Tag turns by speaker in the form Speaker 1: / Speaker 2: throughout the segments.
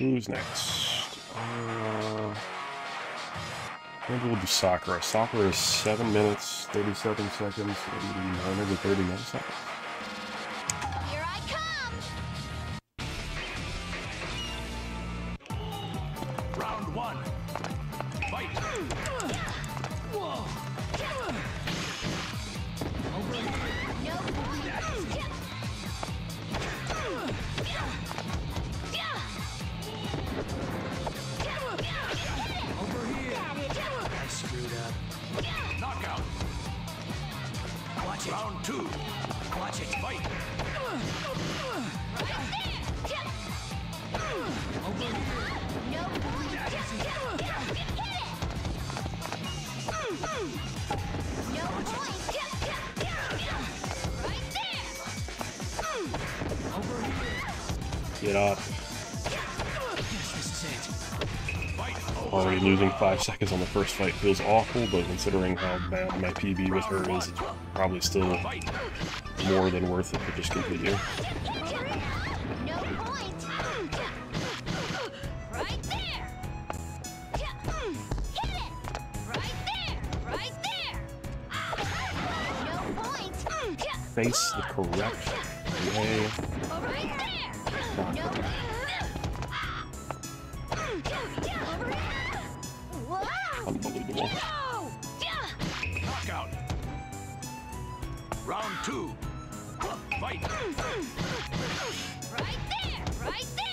Speaker 1: Who's next? Uh, maybe we'll do Sakura. Sakura is 7 minutes, 37 seconds, and 930 milliseconds.
Speaker 2: Two. Watch it. Fight.
Speaker 1: Get up. Already losing 5 seconds on the first fight feels awful, but considering how bad my PB with her is, probably still more than worth it to just!
Speaker 3: No point!
Speaker 1: Face the correct way. Unbelievable.
Speaker 2: Two. Fight.
Speaker 3: Right there! Right there!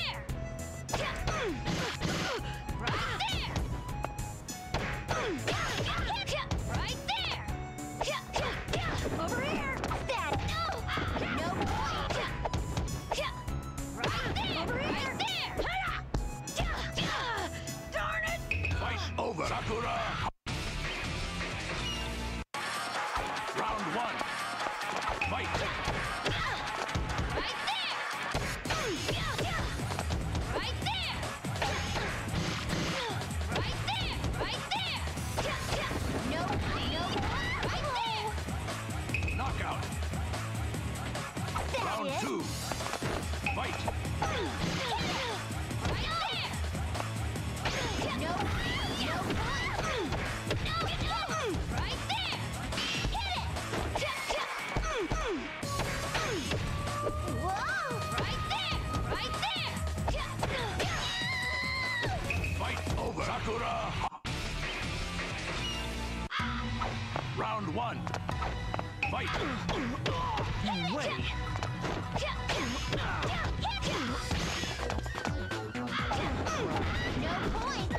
Speaker 2: Round one. Fight.
Speaker 3: Way! No point!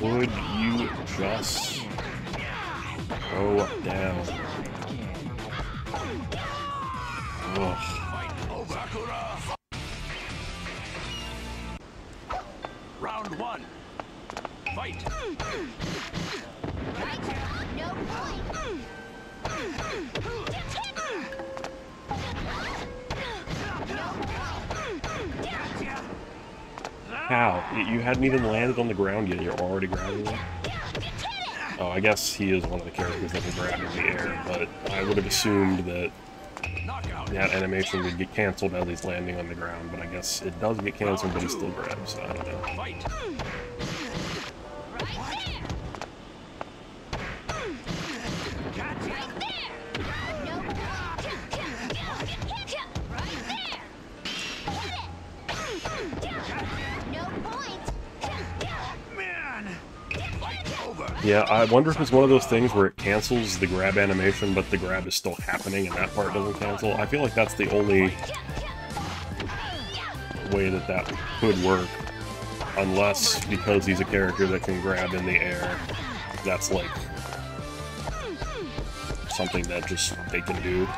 Speaker 1: Would you just go down? Ugh.
Speaker 2: Fight. Sakura. Round one. Fight.
Speaker 3: No point!
Speaker 1: How? You hadn't even landed on the ground yet, you're already grabbing him? Oh, I guess he is one of the characters that can grab in the air, but I would have assumed that that animation would get cancelled as he's landing on the ground, but I guess it does get cancelled, but he still grabs, so I don't know. Yeah, I wonder if it's one of those things where it cancels the grab animation, but the grab is still happening and that part doesn't cancel. I feel like that's the only way that that could work. Unless, because he's a character that can grab in the air, that's like something that just they can do.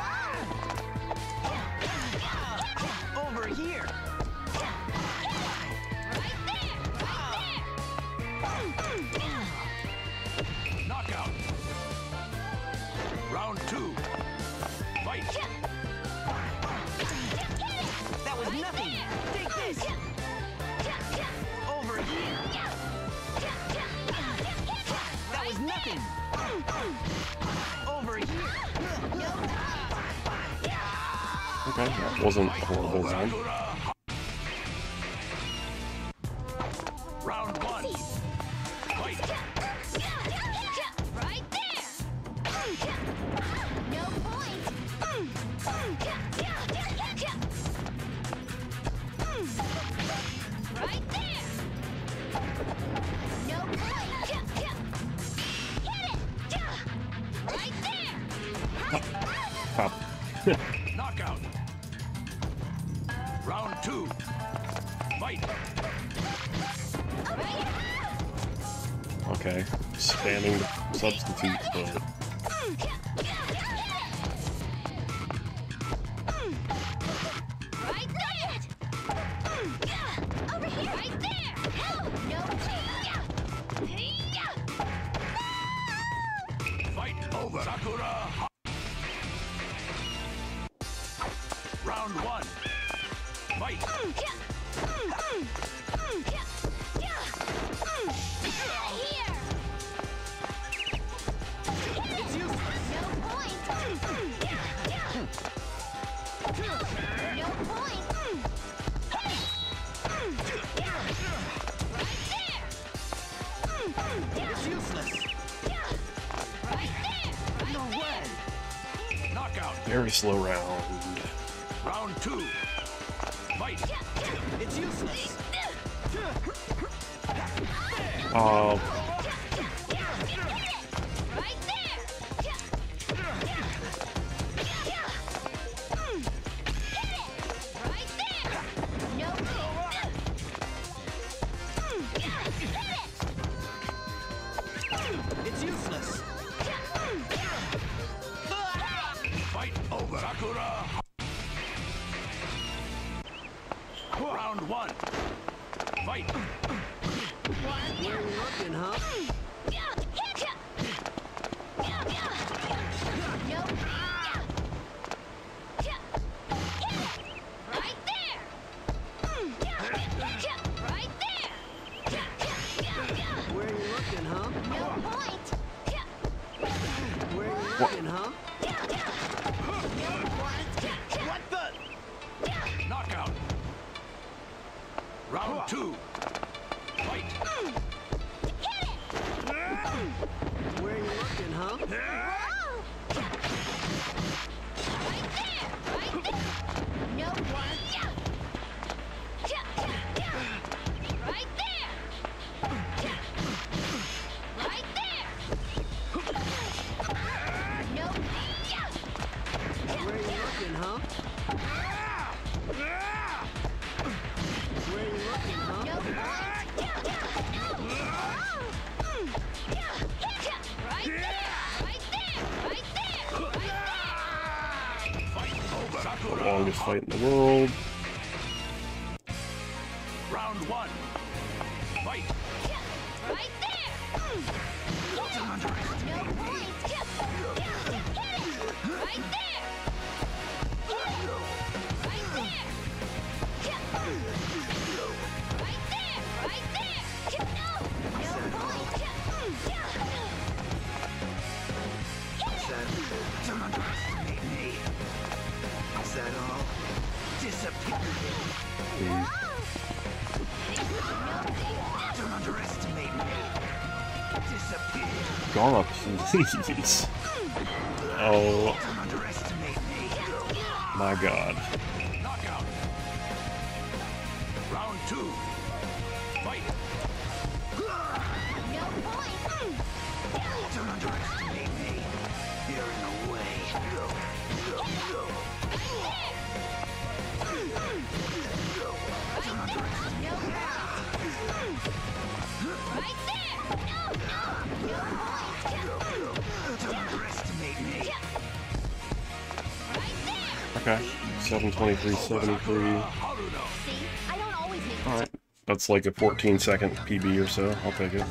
Speaker 1: Okay, that wasn't a horrible round. Substitute, but
Speaker 3: Right there. Over here. Right there. No.
Speaker 2: Fight over. Sakura. Round one. Fight.
Speaker 3: Here.
Speaker 1: Very slow round.
Speaker 2: Round two. Fight.
Speaker 4: It's useless.
Speaker 1: Uh,
Speaker 2: Sakura. Round one. Fight.
Speaker 4: Where you looking, huh? Looking, huh?
Speaker 3: Right there. Right there. No point. Right there. Right there. No.
Speaker 4: Where you looking, huh?
Speaker 1: Longest fight in the world.
Speaker 2: Round one. Fight.
Speaker 3: Right there. No point. Right there. Right there. Right there. Right there. No. No point.
Speaker 1: Garlic, please. Oh
Speaker 4: Don't underestimate me.
Speaker 1: my god.
Speaker 2: Round two.
Speaker 1: Okay, 723, 73.
Speaker 2: Haruno.
Speaker 3: See, I don't always make
Speaker 1: Alright, that's like a 14 second PB or so. I'll take it.